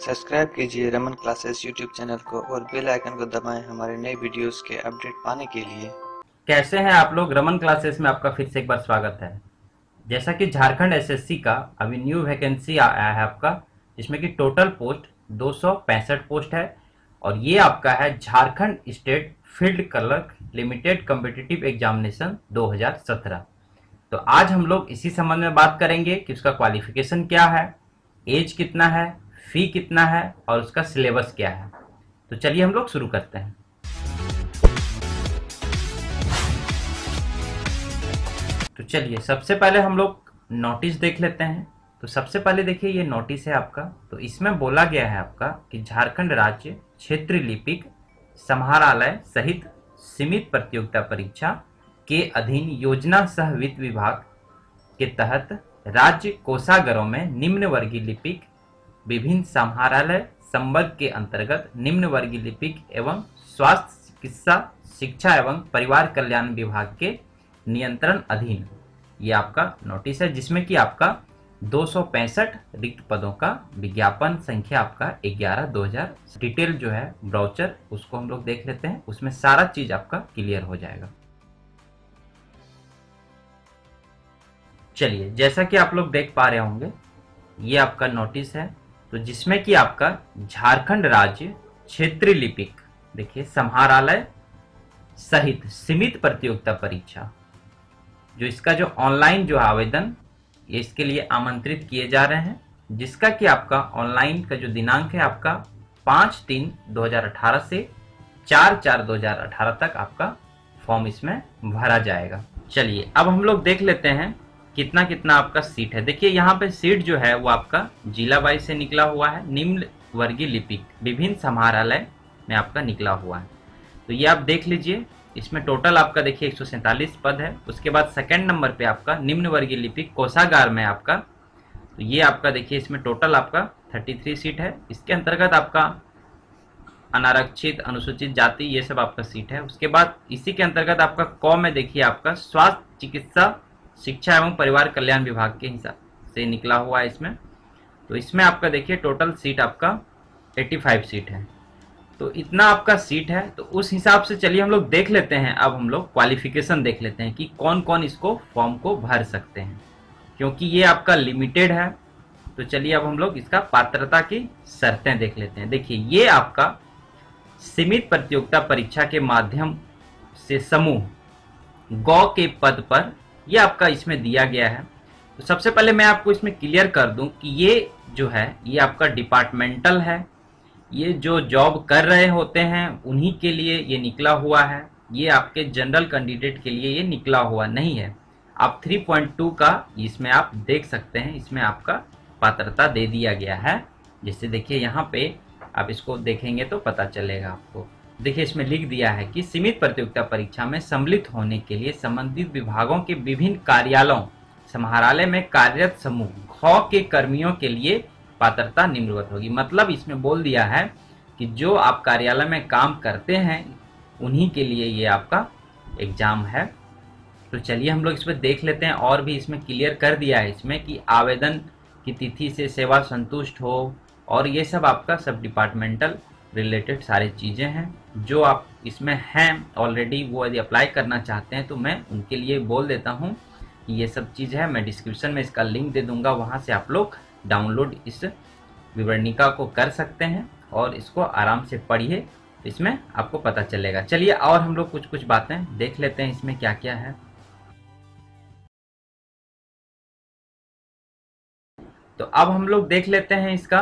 Subscribe कीजिए Raman classes YouTube channel को और बेल आइकन को दबाएँ हमारे नए वीडियोस के अपडेट पाने के लिए। कैसे हैं आप लोग? रमन क्लासेस में आपका फिर से एक बार स्वागत है। जैसा कि झारखंड एसएससी का अभी न्यू वैकेंसी आया है आपका, जिसमें कि टोटल पोस्ट दो पोस्ट है और ये आपका है Jharkhand state field clerk limited competitive examination 2017 तो आज हम लोग इसी संबंध में बात करेंगे कि उसका क्वालिफिकेशन क्या है, एज कितना है फ़ी कितना है और उसका सिलेबस क्या है? तो चलिए हम लोग शुरू करते हैं। तो चलिए, सबसे पहले हम लोग नोटिस देख लेते हैं। तो सबसे पहले देखिए, ये नोटिस है आपका। तो इसमें बोला गया है आपका कि झारखंड राज्य क्षेत्र लिपिक समाहरालय सहित सीमित प्रतियोगिता परीक्षा के अधीन योजना सह वित्त विभाग के तहत राज्य कोषागरों में निम्न वर्गीय लिपिक विभिन्न समाहरालय संवर्ग के अंतर्गत निम्न वर्गीय लिपिक एवं स्वास्थ्य चिकित्सा, शिक्षा एवं परिवार कल्याण विभाग के नियंत्रण अधीन। ये आपका नोटिस है, जिसमें कि आपका दो सौ पैंसठ रिक्त पदों का विज्ञापन संख्या आपका 11 2000 डिटेल जो है ब्राउचर उसको हम लोग देख लेते हैं, उसमें सारा चीज़ आपका क्लियर हो जाएगा। चलिए, जैसा कि आप लोग देख पा रहे होंगे, ये आपका नोटिस है। तो जिसमें कि आपका झारखंड राज्य क्षेत्रीय लिपिक, देखिए समाहरालय सहित सीमित प्रतियोगिता परीक्षा, जो इसका जो ऑनलाइन जो आवेदन, ये इसके लिए आमंत्रित किए जा रहे हैं, जिसका कि आपका ऑनलाइन का जो दिनांक है आपका पाँच तीन 2018 से चार चार 2018 तक आपका फॉर्म इसमें भरा जाएगा। चलिए, अब हम लोग देख लेते हैं कितना कितना आपका सीट है। देखिए, यहाँ पे सीट जो है, वो आपका जिला वाइज से निकला हुआ है निम्न वर्गीय लिपिक विभिन्न समाहरालय में आपका निकला हुआ है। तो ये आप देख लीजिए, इसमें टोटल आपका देखिए, एक सौ सैंतालीस पद है। उसके बाद सेकंड नंबर पे आपका निम्न वर्गीय लिपिक कोषागार में आपका तो ये आपका देखिए, इसमें टोटल आपका 33 सीट है। इसके अंतर्गत आपका अनारक्षित, अनुसूचित जाति, ये सब आपका सीट है। उसके बाद इसी के अंतर्गत आपका कौ में देखिए, आपका स्वास्थ्य चिकित्सा शिक्षा एवं परिवार कल्याण विभाग के हिसाब से निकला हुआ है इसमें। तो इसमें आपका देखिए टोटल सीट आपका 85 सीट है। तो इतना आपका सीट है तो उस हिसाब से चलिए हम लोग देख लेते हैं। अब हम लोग क्वालिफिकेशन देख लेते हैं कि कौन कौन इसको फॉर्म को भर सकते हैं। क्योंकि ये आपका लिमिटेड है तो चलिए अब हम लोग इसका पात्रता की शर्तें देख लेते हैं। देखिए, ये आपका सीमित प्रतियोगिता परीक्षा के माध्यम से समूह, गौ के पद पर ये आपका इसमें दिया गया है। तो सबसे पहले मैं आपको इसमें क्लियर कर दूँ कि ये जो है, ये आपका डिपार्टमेंटल है। ये जो जॉब कर रहे होते हैं, उन्हीं के लिए ये निकला हुआ है। ये आपके जनरल कैंडिडेट के लिए ये निकला हुआ नहीं है। आप 3.2 का इसमें आप देख सकते हैं, इसमें आपका पात्रता दे दिया गया है। जैसे देखिए, यहाँ पे आप इसको देखेंगे तो पता चलेगा आपको। देखिए, इसमें लिख दिया है कि सीमित प्रतियोगिता परीक्षा में सम्मिलित होने के लिए संबंधित विभागों के विभिन्न कार्यालयों, समाहरालय में कार्यरत समूह, घ के कर्मियों के लिए पात्रता निम्नवत होगी। मतलब इसमें बोल दिया है कि जो आप कार्यालय में काम करते हैं, उन्हीं के लिए ये आपका एग्ज़ाम है। तो चलिए, हम लोग इसमें देख लेते हैं और भी इसमें क्लियर कर दिया है इसमें कि आवेदन की तिथि से सेवा संतुष्ट हो और ये सब आपका सब डिपार्टमेंटल रिलेटेड सारी चीज़ें हैं, जो आप इसमें हैं ऑलरेडी वो यदि अप्लाई करना चाहते हैं तो मैं उनके लिए बोल देता हूँ कि ये सब चीज़ है। मैं डिस्क्रिप्शन में इसका लिंक दे दूँगा, वहाँ से आप लोग डाउनलोड इस विवरणिका को कर सकते हैं और इसको आराम से पढ़िए, इसमें आपको पता चलेगा। चलिए और हम लोग कुछ कुछ बातें देख लेते हैं, इसमें क्या क्या है। तो अब हम लोग देख लेते हैं इसका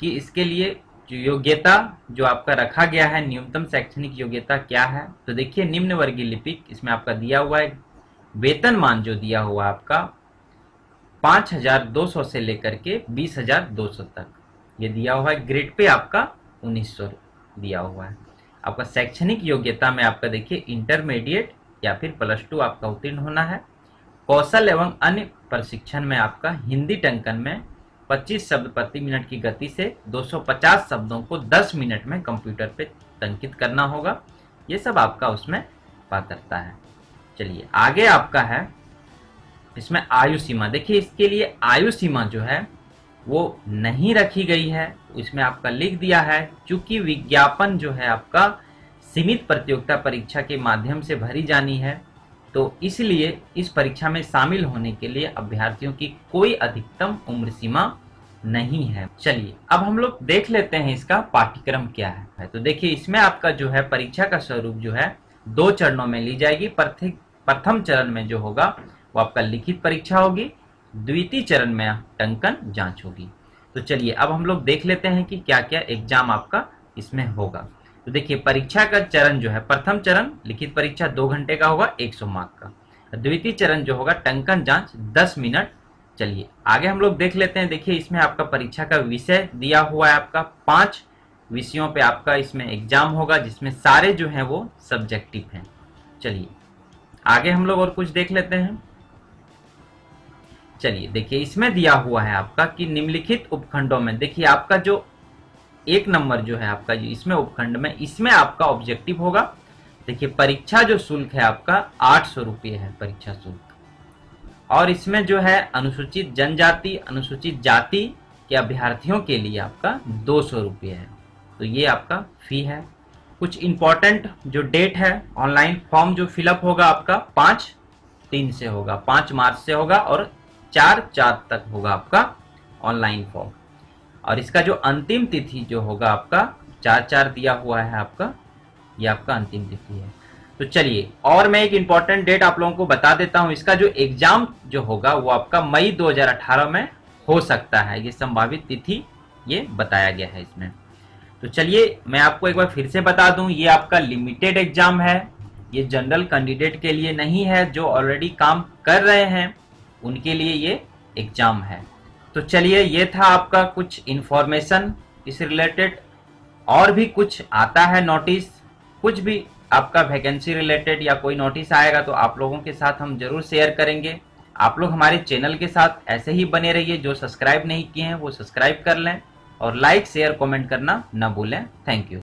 कि इसके लिए योग्यता जो आपका रखा गया है, न्यूनतम शैक्षणिक योग्यता क्या है? तो देखिए, निम्न वर्गीय लिपिक इसमें आपका दिया हुआ है। वेतन मान जो दिया हुआ आपका, पाँच हज़ार दो सौ से लेकर के बीस हज़ार दो सौ तक। ये दिया हुआ है, ग्रेड पे आपका उन्नीस सौ दिया हुआ है। आपका शैक्षणिक योग्यता में आपका देखिए इंटरमीडिएट या फिर प्लस टू आपका उत्तीर्ण होना है। कौशल एवं अन्य प्रशिक्षण में आपका हिंदी टंकन में 25 शब्द प्रति मिनट की गति से 250 शब्दों को 10 मिनट में कंप्यूटर पे टंकित करना होगा। ये सब आपका उसमें पात्रता है। चलिए, आगे आपका है। इसमें आयु सीमा, देखिए इसके लिए आयु सीमा जो है, वो नहीं रखी गई है। इसमें आपका लिख दिया है, चूँकि विज्ञापन जो है आपका सीमित प्रतियोगिता परीक्षा के माध्यम से भरी जानी है। तो इसलिए इस परीक्षा में शामिल होने के लिए अभ्यर्थियों की कोई अधिकतम उम्र सीमा नहीं है। चलिए, अब हम लोग देख लेते हैं इसका पाठ्यक्रम क्या है। तो देखिए, इसमें आपका जो है परीक्षा का स्वरूप जो है, दो चरणों में ली जाएगी। प्रथम चरण में जो होगा, वो आपका लिखित परीक्षा होगी। द्वितीय चरण में टंकन जाँच होगी। तो चलिए, अब हम लोग देख लेते हैं कि क्या क्या एग्ज़ाम आपका इसमें होगा। तो देखिए, परीक्षा का चरण जो है, प्रथम चरण लिखित परीक्षा दो घंटे का होगा 100 मार्क का। द्वितीय चरण जो होगा, टंकन जाँच 10 मिनट। चलिए, आगे हम लोग देख लेते हैं। देखिए, इसमें आपका परीक्षा का विषय दिया हुआ है आपका। पाँच विषयों पे आपका इसमें एग्ज़ाम होगा, जिसमें सारे जो हैं वो सब्जेक्टिव हैं। चलिए, आगे हम लोग और कुछ देख लेते हैं। चलिए, देखिए, इसमें दिया हुआ है आपका कि निम्नलिखित उपखंडों में, देखिए, आपका जो एक नंबर जो है आपका इसमें उपखंड में, इसमें आपका ऑब्जेक्टिव होगा। देखिए, परीक्षा जो शुल्क है आपका, आठ सौ रुपये है परीक्षा शुल्क। और इसमें जो है अनुसूचित जनजाति, अनुसूचित जाति के अभ्यर्थियों के लिए आपका दो सौ रुपये है। तो ये आपका फ़ी है। कुछ इंपॉर्टेंट जो डेट है ऑनलाइन फॉर्म जो फिलअप होगा आपका, पाँच तीन से होगा, पाँच मार्च से होगा और चार चार तक होगा आपका ऑनलाइन फॉर्म और इसका जो अंतिम तिथि जो होगा आपका चार चार दिया हुआ है आपका, ये आपका अंतिम तिथि है। तो चलिए, और मैं एक इंपॉर्टेंट डेट आप लोगों को बता देता हूँ। इसका जो एग्ज़ाम जो होगा, वो आपका मई 2018 में हो सकता है। ये संभावित तिथि ये बताया गया है इसमें। तो चलिए, मैं आपको एक बार फिर से बता दूँ, ये आपका लिमिटेड एग्ज़ाम है। ये जनरल कैंडिडेट के लिए नहीं है। जो ऑलरेडी काम कर रहे हैं, उनके लिए ये एग्ज़ाम है। तो चलिए, ये था आपका कुछ इन्फॉर्मेशन इस रिलेटेड और भी कुछ आता है नोटिस कुछ भी आपका वैकेंसी रिलेटेड या कोई नोटिस आएगा तो आप लोगों के साथ हम ज़रूर शेयर करेंगे। आप लोग हमारे चैनल के साथ ऐसे ही बने रहिए, जो सब्सक्राइब नहीं किए हैं, वो सब्सक्राइब कर लें और लाइक शेयर कमेंट करना ना भूलें। Thank you